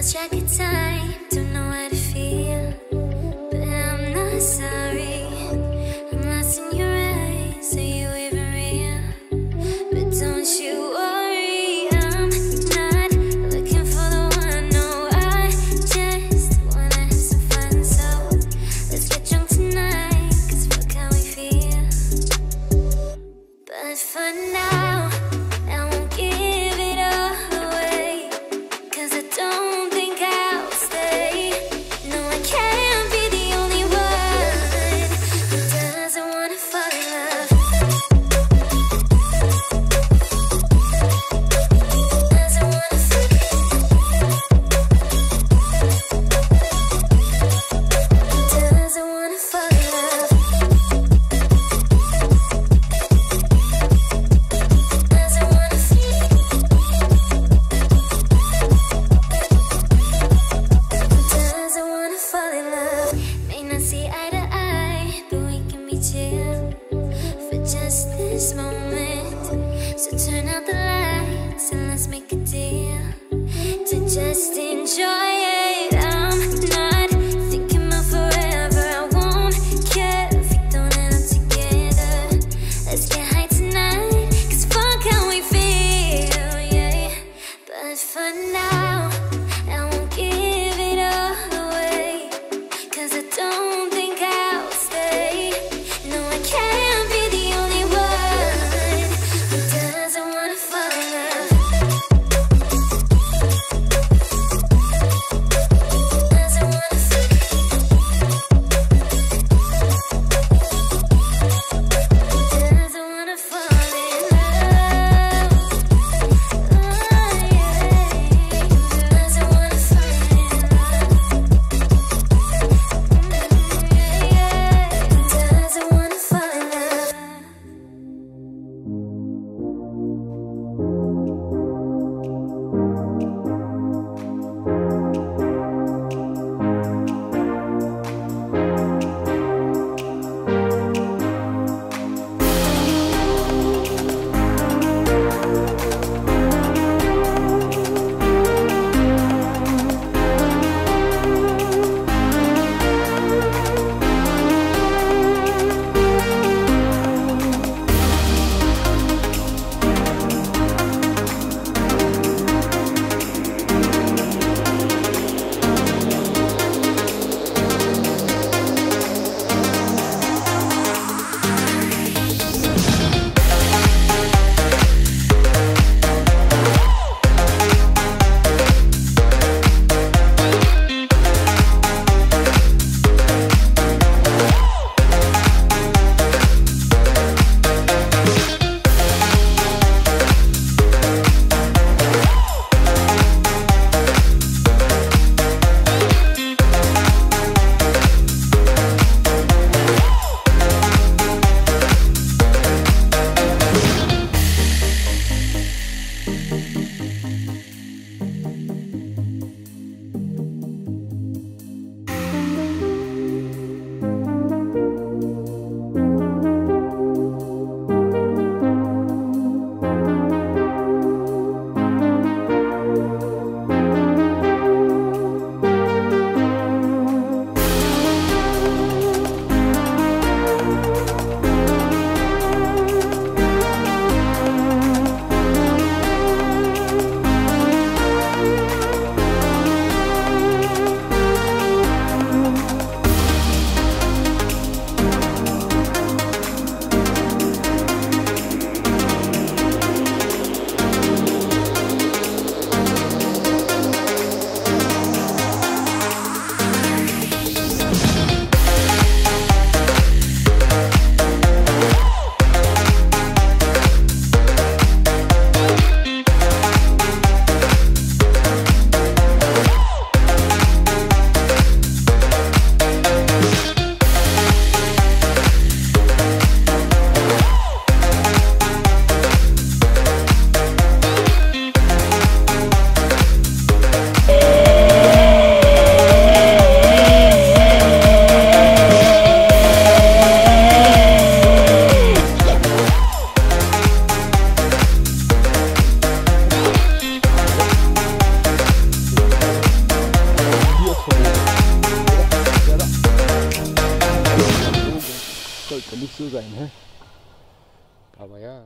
lost track of time, don't know how to feel. But I'm not sorry, I'm lost in your eyes. Are you even real? But don't you worry, I'm not looking for the one. No, I just wanna have some fun. So let's get drunk tonight, fuck how we feel. But for now. Just. Nicht so sein, hä? Aber ja.